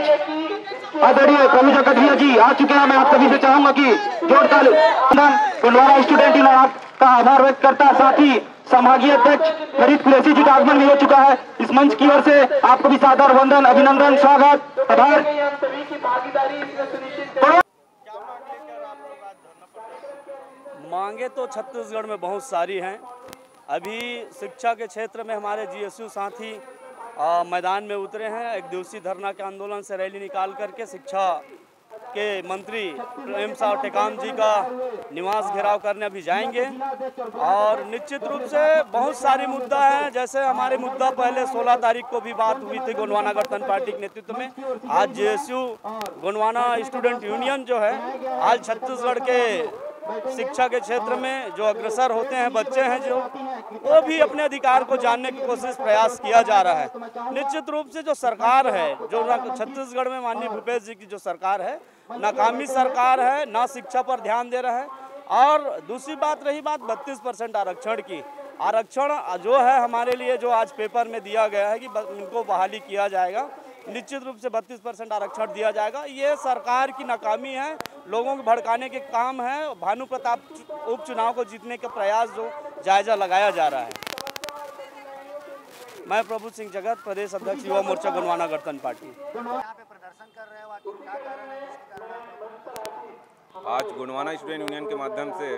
अध्यक्ष आदरणीय प्रभु कटरिया जी आ चुके हैं मैं आप सभी से चाहूँगा कि जोरदार कुंडवारा स्टूडेंट यूनियन का आभार व्यक्त करता साथ ही संभागीय अध्यक्ष फरीद कुरैसी जी का आगमन भी हो चुका है। इस मंच की ओर से आपको भी सादर वंदन, अभिनंदन, स्वागत, आभार। मांगे तो छत्तीसगढ़ में बहुत सारी हैं। अभी शिक्षा के क्षेत्र में हमारे जीएसयू साथी आ, मैदान में उतरे हैं। एक दिवसीय धरना के आंदोलन से रैली निकाल करके शिक्षा के मंत्री प्रेम साहब टेकाम जी का निवास घेराव करने अभी जाएँगे। और निश्चित रूप से बहुत सारी मुद्दा हैं। जैसे हमारे मुद्दा पहले 16 तारीख को भी बात हुई थी गोंडवाना गठबंधन पार्टी के नेतृत्व में। आज जेएसयू गोंडवाना स्टूडेंट यूनियन जो है आज छत्तीसगढ़ के शिक्षा के क्षेत्र में जो अग्रसर होते हैं, बच्चे हैं जो, वो भी अपने अधिकार को जानने की कोशिश, प्रयास किया जा रहा है। निश्चित रूप से जो सरकार है, जो छत्तीसगढ़ में माननीय भूपेश जी की जो सरकार है नाकामी सरकार है, ना शिक्षा पर ध्यान दे रहा है। और दूसरी बात रही बात बत्तीस परसेंट आरक्षण की। आरक्षण जो है, हमारे लिए जो आज पेपर में दिया गया है कि उनको बहाली किया जाएगा। निश्चित रूप से 32 परसेंट आरक्षण दिया जाएगा। ये सरकार की नाकामी है लोगों को भड़काने के काम है भानु प्रताप उपचुनाव को जीतने का प्रयास जो जायजा लगाया जा रहा है। मैं प्रभु सिंह जगत प्रदेश अध्यक्ष युवा मोर्चा गुनवाना गठबंधन पार्टी। आज गुणवाना स्टूडेंट यूनियन के माध्यम से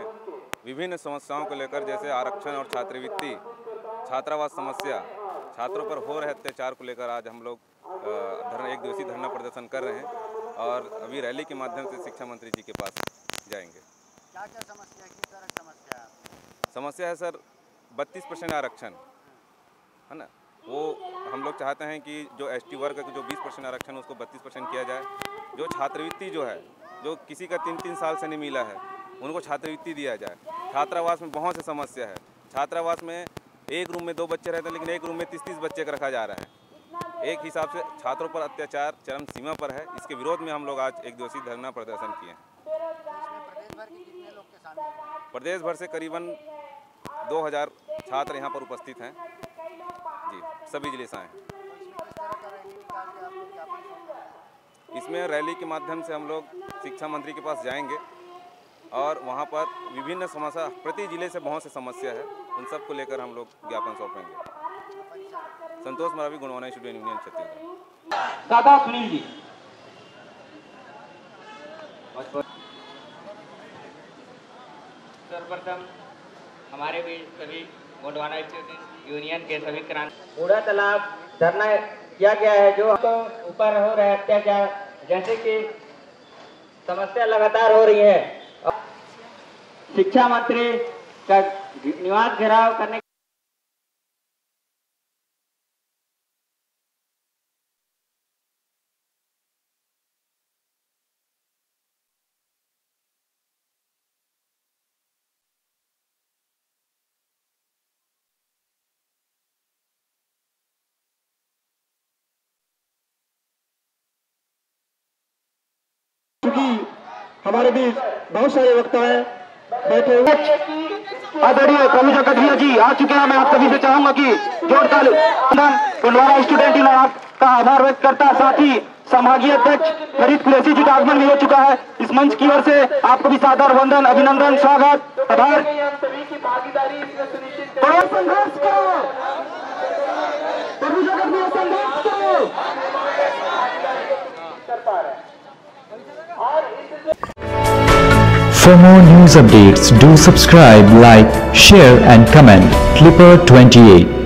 विभिन्न समस्याओं को लेकर जैसे आरक्षण और छात्रवृत्ति छात्रावास समस्या छात्रों पर हो रहे अत्याचार को लेकर आज हम लोग धरना एक दिवसीय धरना प्रदर्शन कर रहे हैं और अभी रैली के माध्यम से शिक्षा मंत्री जी के पास जाएँगे। क्या क्या समस्या किस तरह समस्या है समस्या है सर बत्तीस परसेंट आरक्षण है ना? वो हम लोग चाहते हैं कि जो एस टी वर्ग का जो 20 परसेंट आरक्षण उसको 32 परसेंट किया जाए। जो छात्रवृत्ति जो है जो किसी का तीन तीन साल से नहीं मिला है उनको छात्रवृत्ति दिया जाए। छात्रावास में बहुत सी समस्या है। छात्रावास में एक रूम में दो बच्चे रहते हैं, लेकिन एक रूम में तीस तीस बच्चे का रखा जा रहा है। एक हिसाब से छात्रों पर अत्याचार, चरम सीमा पर है। इसके विरोध में हम लोग आज एक दिवसीय धरना प्रदर्शन किए हैं। प्रदेश भर से करीबन 2000 छात्र यहाँ पर उपस्थित हैं। जी, सभी ज़िले से आए इसमें रैली के माध्यम से हम लोग शिक्षा मंत्री के पास जाएँगे। और वहाँ पर विभिन्न समस्या प्रति ज़िले से बहुत से समस्या है। उन सबको लेकर हम लोग ज्ञापन सौंपेंगे। Santosh Marawi Gunwana student union Chhattisgarh. दादा सुनील जी। सर्वप्रथम हमारे भी सभी गोंडवाना यूनियन के सभी क्रांति कूड़ा तालाब धरना किया गया है जो तो ऊपर हो रहे अत्याचार जैसे कि समस्या लगातार हो रही है। शिक्षा मंत्री का निवास घेराव करने हमारे बीच बहुत सारे वक्ता हैं। बैठे प्रभु कटरिया जी, आ चुके हैं। मैं आप सभी से चाहूँगा कि जोरदार कुंडवारा स्टूडेंट यूनियन आपका आभार व्यक्त करता है। साथ ही संभागीय अध्यक्ष फरीद कुरैसी जी का आगमन भी हो चुका है। इस मंच की ओर से आपको भी सादर वंदन, अभिनंदन, स्वागत, आभार। संघर्ष करो। For more news updates, do subscribe, like, share and comment. Clipper 28